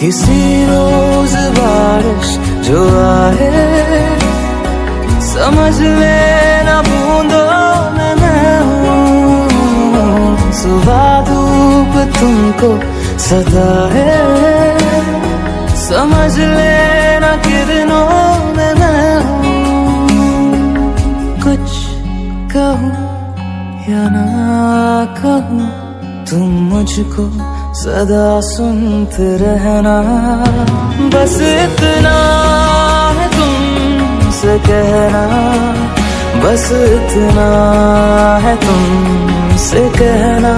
किसी रोज बारिश जो आए, समझ लेना बूंदों में मैं सुबह धूप तुमको सदा है। समझ लेना किरणों में मैं कुछ कहूँ या ना कहूँ, तुम मुझको सदा सुनते रहना। बस इतना है तुमसे कहना। बस इतना है तुमसे कहना।